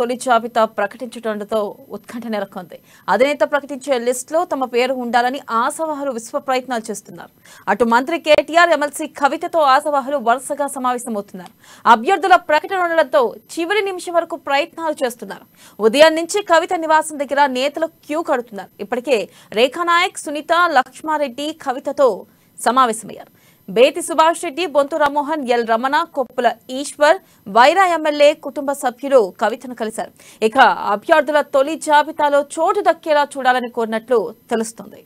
తొలి జాబితా ప్రకటించడంతో ఉత్కంఠ నెలకొంది. అధినేత ప్రకటించే లిస్టులో తమ పేరు ఉండాలని ఆశావహులు విశ్వ ప్రయత్నాలు చేస్తున్నారు. అటు మంత్రి కేటీఆర్ ఎమ్మెల్సీ కవితతో ఆశావహులు వరుసగా సమావేశమవుతున్నారు. అభ్యర్థుల ప్రకటన ఉండడంతో చివరి నిమిషం వరకు ప్రయత్నాలు చేస్తున్నారు. ఉదయం నుంచి కవిత నివాసం దగ్గర నేతలు క్యూ కడుతున్నారు. ఇప్పటికే రేఖానాయక్ సునీత లక్ష్మారెడ్డి కవితతో సమావేశమయ్యారు. బేతి సుభాష్ రెడ్డి బొంతు రామ్మోహన్ ఎల్ రమణ కొప్పుల ఈశ్వర్ వైరా ఎమ్మెల్యే కుటుంబ సభ్యులు కవితను కలిశారు. ఇక అభ్యర్థుల తొలి జాబితాలో చోటు దక్కేలా చూడాలని కోరినట్లు తెలుస్తోంది.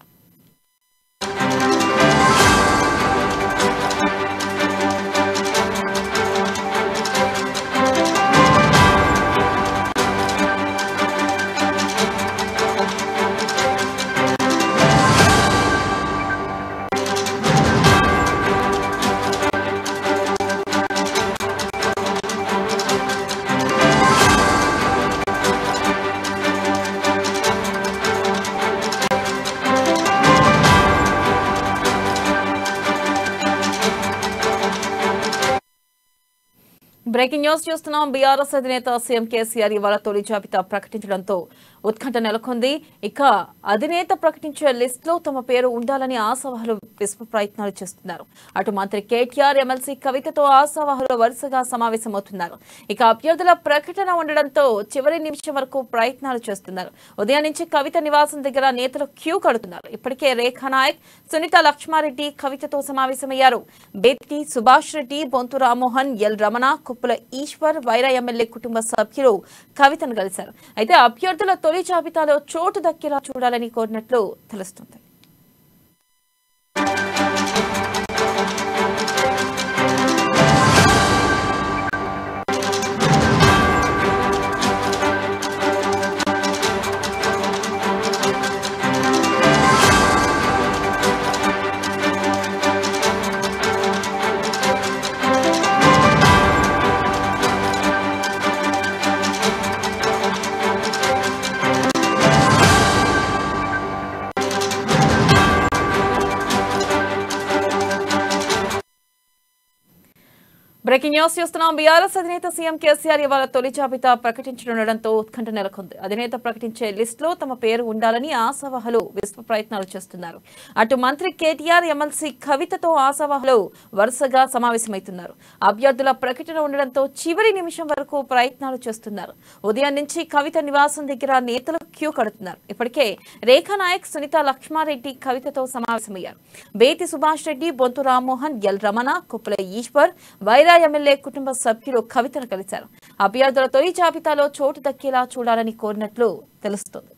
బ్రేకింగ్ న్యూస్ చూస్తున్నాం. బీఆర్ఎస్ అధినేత సీఎం కేసీఆర్ ఇవాళ తొలి జాబితా ప్రకటించడంతో ఉత్కంఠ నెలకొంది. ఇక అధినేత ప్రకటించే లిస్ట్లో తమ పేరు ఉండాలని ఆశావాహులు విశ్వ ప్రయత్నాలు చేస్తున్నారు. అటు మంత్రి కేటీఆర్ ఎమ్మెల్సీ కవితతో ఆశావాహులు వరుసగా సమావేశమవుతున్నారు. ఇక అభ్యర్థుల ప్రకటన ఉండడంతో చివరి నిమిషం వరకు ప్రయత్నాలు చేస్తున్నారు. ఉదయం నుంచి కవిత నివాసం దగ్గర నేతలు క్యూ కడుతున్నారు. ఇప్పటికే రేఖా నాయక్ సునీత లక్ష్మారెడ్డి కవితతో సమావేశమయ్యారు. బేతి సుభాష్ రెడ్డి బొంతు రామ్మోహన్ ఎల్ రమణ కుప్పుల ఈశ్వర్ వైరా ఎమ్మెల్యే కుటుంబ సభ్యులు కవితను కలిశారు. అయితే అభ్యర్థుల తొలి జాబితాలో చోటు దక్కేలా చూడాలని కోరినట్లు తెలుస్తుంది. బ్రేకింగ్ న్యూస్ చూస్తున్నాం. బీఆర్ఎస్ అధినేత సీఎం కేసీఆర్ ఇవాళ తొలి జాబితా ప్రకటించనుండడంతో ఉత్కంఠ నెలకొంది అధినేత ప్రకటించే లిస్ట్లో తమ పేరు ఉండాలని ఆశావహలు విశ్వ ప్రయత్నాలు చేస్తున్నారు. అటు మంత్రి కేటీఆర్ ఎమ్మెల్సీ కవితతో ఆశావహలు వరుసగా సమావేశమవుతున్నారు. అభ్యర్థుల ప్రకటన ఉండడంతో చివరి నిమిషం వరకు ప్రయత్నాలు చేస్తున్నారు. ఉదయం నుంచి కవిత నివాసం దగ్గర నేతలు క్యూ కడుతున్నారు. ఇప్పటికే రేఖా నాయక్ సునీత లక్ష్మారెడ్డి కవితతో సమావేశమయ్యారు. బేతి సుభాష్ రెడ్డి బొంతు రామ్మోహన్ ఎల్ రమణ కుప్పల ఈశ్వర్ వైరా ఎమ్మెల్యే కుటుంబ సభ్యులు కవితను కలిశారు. అభ్యర్థుల తొలి జాబితాలో చోటు దక్కేలా చూడాలని కోరినట్లు తెలుస్తోంది.